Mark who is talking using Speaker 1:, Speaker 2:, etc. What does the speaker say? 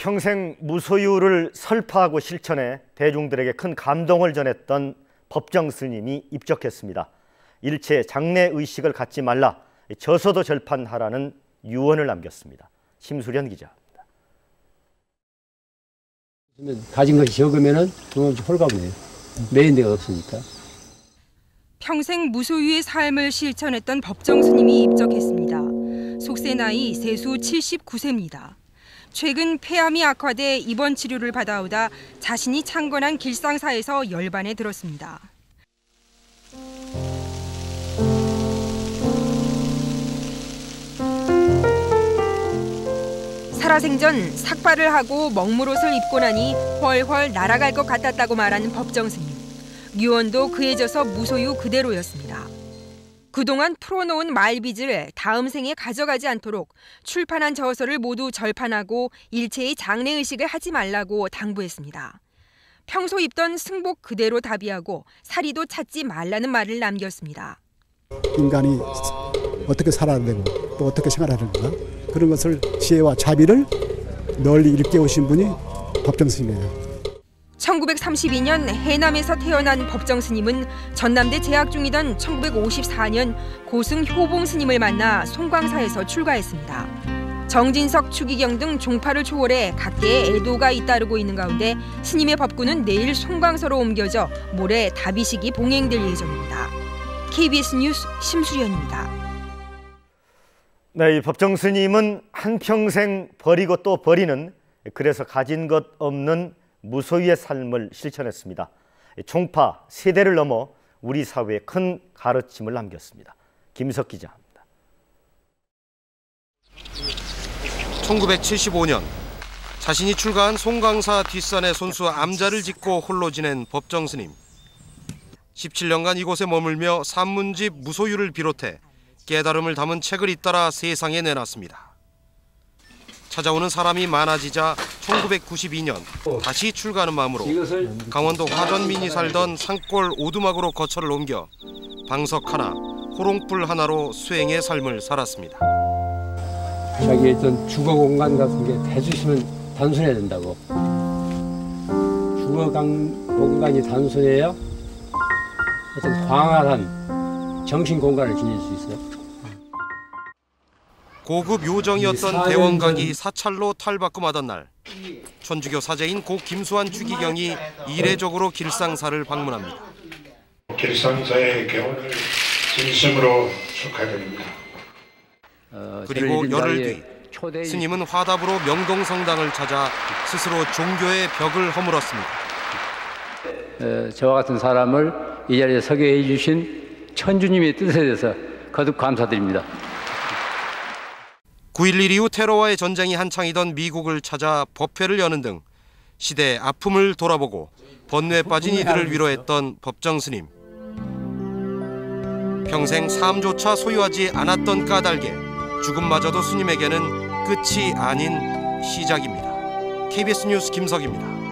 Speaker 1: 평생 무소유를 설파하고 실천해 대중들에게 큰 감동을 전했던 법정 스님이 입적했습니다. 일체 장래 의식을 갖지 말라, 져서도 절판하라는 유언을 남겼습니다. 심수련 기자.
Speaker 2: 가진 것이 적으면은 그만큼 홀가분해요. 매인 데가 없으니까.
Speaker 3: 평생 무소유의 삶을 실천했던 법정 스님이 입적했습니다. 속세 나이 세수 79세입니다. 최근 폐암이 악화돼 입원 치료를 받아오다 자신이 창건한 길상사에서 열반에 들었습니다. 살아생전 삭발을 하고 먹물옷을 입고 나니 훨훨 날아갈 것 같았다고 말하는 법정 스님. 유언도 그에 져서 무소유 그대로였습니다. 그동안 풀어놓은 말빚을 다음 생에 가져가지 않도록 출판한 저서를 모두 절판하고 일체의 장래의식을 하지 말라고 당부했습니다. 평소 입던 승복 그대로 답이하고 사리도 찾지 말라는 말을 남겼습니다.
Speaker 4: 인간이 어떻게 살아야 되고 또 어떻게 생활하는가 그런 것을 지혜와 자비를 널리 일깨우신 분이 법정 스님이에요.
Speaker 3: 1932년 해남에서 태어난 법정 스님은 전남대 재학 중이던 1954년 고승 효봉 스님을 만나 송광사에서 출가했습니다. 정진석, 추기경 등 종파를 초월해 각계의 애도가 잇따르고 있는 가운데 스님의 법구는 내일 송광서로 옮겨져 모레 다비식이 봉행될 예정입니다. KBS 뉴스 심수련입니다.
Speaker 1: 네, 이 법정 스님은 한평생 버리고 또 버리는 그래서 가진 것 없는 무소유의 삶을 실천했습니다. 총파 세대를 넘어 우리 사회에 큰 가르침을 남겼습니다. 김석 기자입니다.
Speaker 5: 1975년 자신이 출가한 송강사 뒷산의 손수 암자를 짓고 홀로 지낸 법정 스님. 17년간 이곳에 머물며 산문집 무소유를 비롯해 깨달음을 담은 책을 잇따라 세상에 내놨습니다. 찾아오는 사람이 많아지자 1992년 다시 출가하는 마음으로 강원도 화전민이 살던 산골 오두막으로 거처를 옮겨 방석 하나, 호롱불 하나로 수행의 삶을 살았습니다.
Speaker 2: 자기 어떤 주거 공간 같은 게 해주시면 단순해야 된다고. 주거 공간이 단순해야 어떤 광활한 정신 공간을 지닐 수 있어요.
Speaker 5: 고급 요정이었던 대원각이 사찰로 탈바꿈하던 날 천주교 사제인 고 김수환 주기경이 이례적으로 길상사를 방문합니다.
Speaker 6: 길상사의 개원을 진심으로 축하드립니다.
Speaker 2: 어,
Speaker 5: 그리고 열흘 뒤 스님은 화답으로 명동성당을 찾아 스스로 종교의 벽을 허물었습니다.
Speaker 2: 어, 저와 같은 사람을 이 자리에 서게 해주신 천주님의 뜻에 대해서 거듭 감사드립니다.
Speaker 5: 9.11 이후 테러와의 전쟁이 한창이던 미국을 찾아 법회를 여는 등 시대의 아픔을 돌아보고 번뇌에 빠진 이들을 위로했던 법정 스님. 평생 삶조차 소유하지 않았던 까닭에 죽음마저도 스님에게는 끝이 아닌 시작입니다. KBS 뉴스 김석입니다.